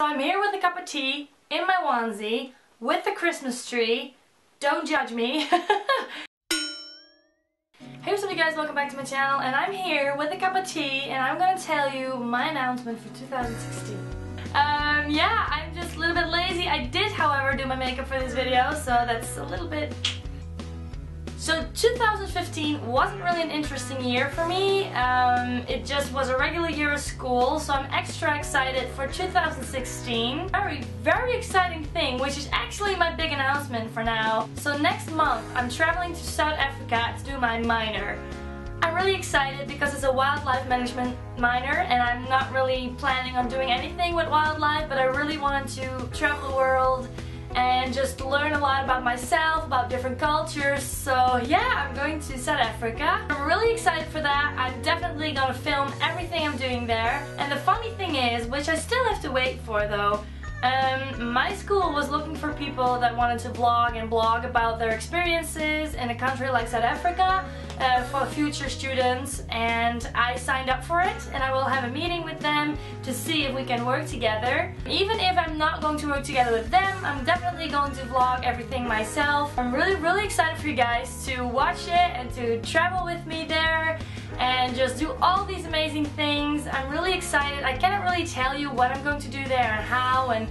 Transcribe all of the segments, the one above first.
So I'm here with a cup of tea, in my onesie, with the Christmas tree. Don't judge me. Hey what's up you guys, welcome back to my channel and I'm here with a cup of tea and I'm gonna tell you my announcement for 2016. Um, yeah, I'm just a little bit lazy. I did however do my makeup for this video so that's a little bit so 2015 wasn't really an interesting year for me. Um, it just was a regular year of school, so I'm extra excited for 2016. Very, very exciting thing, which is actually my big announcement for now. So next month, I'm traveling to South Africa to do my minor. I'm really excited because it's a wildlife management minor and I'm not really planning on doing anything with wildlife, but I really wanted to travel the world and just learn a lot about myself, about different cultures. So yeah, I'm going to South Africa. I'm really excited for that. I'm definitely gonna film everything I'm doing there. And the funny thing is, which I still have to wait for though, um, my school was looking for people that wanted to vlog and blog about their experiences in a country like South Africa uh, for future students and I signed up for it and I will have a meeting with them to see if we can work together. Even if I'm not going to work together with them, I'm definitely going to vlog everything myself. I'm really, really excited for you guys to watch it and to travel with me there and just do all these amazing things. I'm really excited. I cannot really tell you what I'm going to do there and how and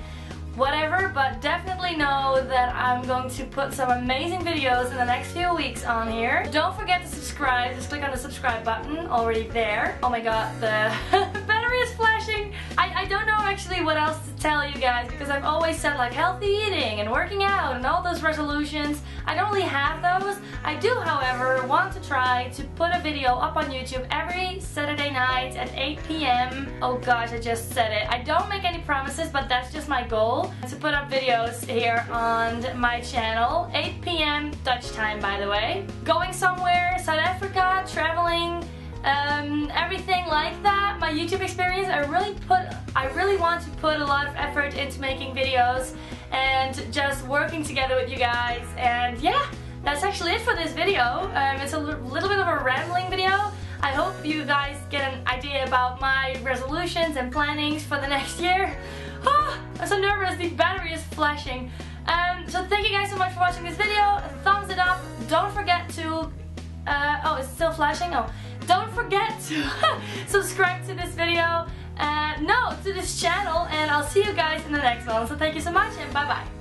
whatever, but definitely know that I'm going to put some amazing videos in the next few weeks on here. Don't forget to subscribe, just click on the subscribe button already there. Oh my god, the battery is flashing. I, don't know actually what else to tell you guys because I've always said like healthy eating and working out and all those resolutions. I don't really have those. I do, however, want to try to put a video up on YouTube every Saturday night at 8 p.m. Oh gosh, I just said it. I don't make any promises, but that's just my goal to put up videos here on my channel. 8 p.m. Dutch time, by the way. Going somewhere, South Africa, traveling, um, everything like that. My YouTube experience, I really put, I really want to put a lot of effort into making videos and just working together with you guys. And yeah, that's actually it for this video. Um, it's a little bit of a rambling video. I hope you guys get an idea about my resolutions and plannings for the next year. Oh, I'm so nervous, the battery is flashing. Um, so thank you guys so much for watching this video. Thumbs it up. Don't forget to... Uh, oh, it's still flashing? Oh. Don't forget to subscribe to this video. Uh, no, to this channel. And I'll see you guys in the next one. So thank you so much and bye-bye.